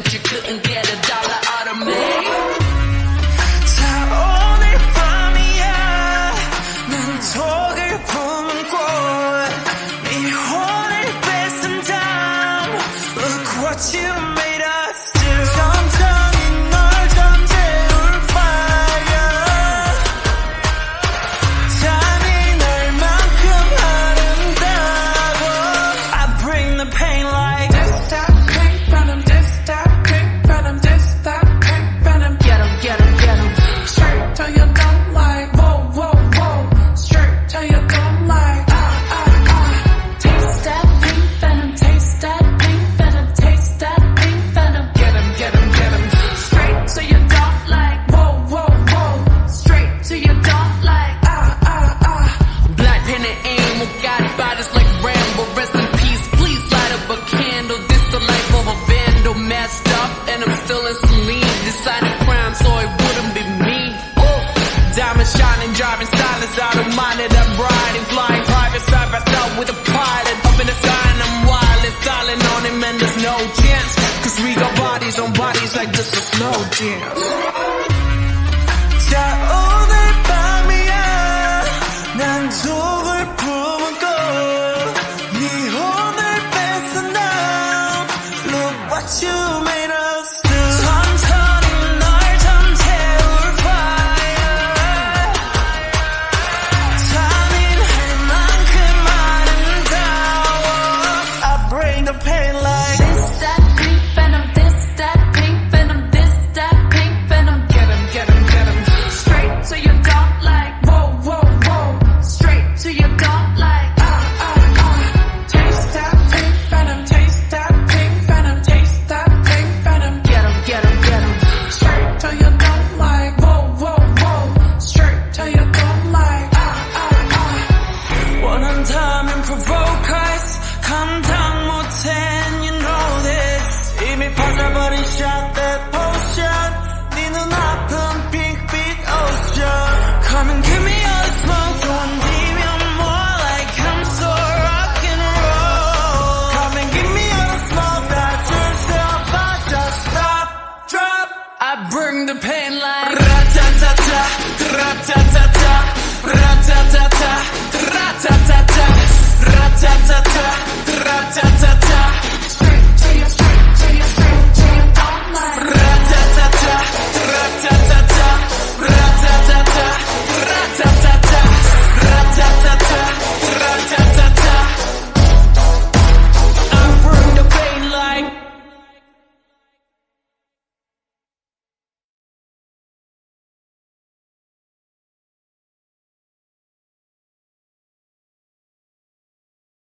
spent, you couldn't get a dollar out of me. You Bodies like Rambo. Rest in peace, please light up a candle. This the life of a vandal, messed up, and I'm still in Celine. Decided crime, so it wouldn't be me. Ooh. Diamond shining, driving silence. I don't mind it. I'm riding, flying private side by side with a pilot. Up in the sky and I'm wild and silent on him, and there's no chance. Cause we got bodies on bodies like this is no chance. Eat me pasta, but he shot that